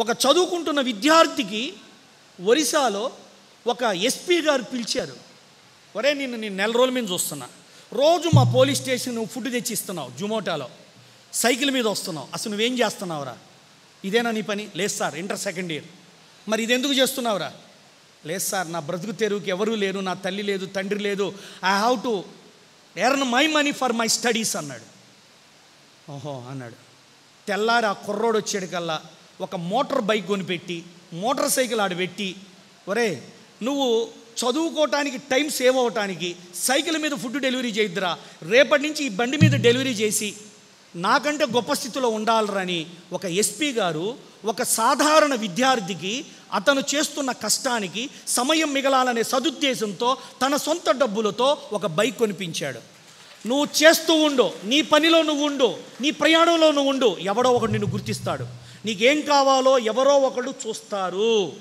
ఒక చదువుకుంటున్న విద్యార్థికి ఒరిస్సాలో ఒక ఎస్పీ గారు పిలిచారు. ఒరే నిన్ను నేను నెల రోజుల మీద చూస్తున్నా. రోజు మా పోలీస్ స్టేషన్ నువ్వు ఫుడ్ తెచ్చి ఇస్తున్నావు జుమోటాలో. సైకిల్ మీద వస్తున్నావు. అసలు నువ్వేం చేస్తున్నావురా? ఇదేనా నీ పని? లేదు సార్ ఇంటర్ సెకండ్ ఇయర్. మరి ఇది ఎందుకు చేస్తున్నావురా? లేదు సార్ నా బ్రతుకు తెరువుకి ఎవరూ లేరు నా తల్లి లేదు తండ్రి లేదు. I have to earn my money for my studies అన్నాడు. ఓహో అన్నాడు. తెల్లారి ఆ కుర్రోడు వచ్చేటికల్లా ఒక మోటార్ బైక్ కొనిపెట్టి మోటార్ సైకిల్ ఆడబెట్టి ఒరే నువ్వు చదువుకోవటానికి టైం సేవ్ అవ్వటానికి సైకిల్ మీద ఫుడ్ డెలివరీ చేయిద్దిరా రేపటి నుంచి ఈ బండి మీద డెలివరీ చేసి నాకంటే గొప్ప స్థితిలో ఉండాలరని ఒక ఎస్పీ గారు ఒక సాధారణ విద్యార్థికి అతను చేస్తున్న కష్టానికి సమయం మిగలాలనే సదుద్దేశంతో తన సొంత డబ్బులతో ఒక బైక్ కొనిపించాడు. నువ్వు చేస్తూ ఉండు నీ పనిలో నువ్వు ఉండు నీ ప్రయాణంలో నువ్వు ఉండు ఎవడో ఒకడు నిన్ను గుర్తిస్తాడు. నీకేం కావాలో ఎవరో ఒకడు చూస్తారు.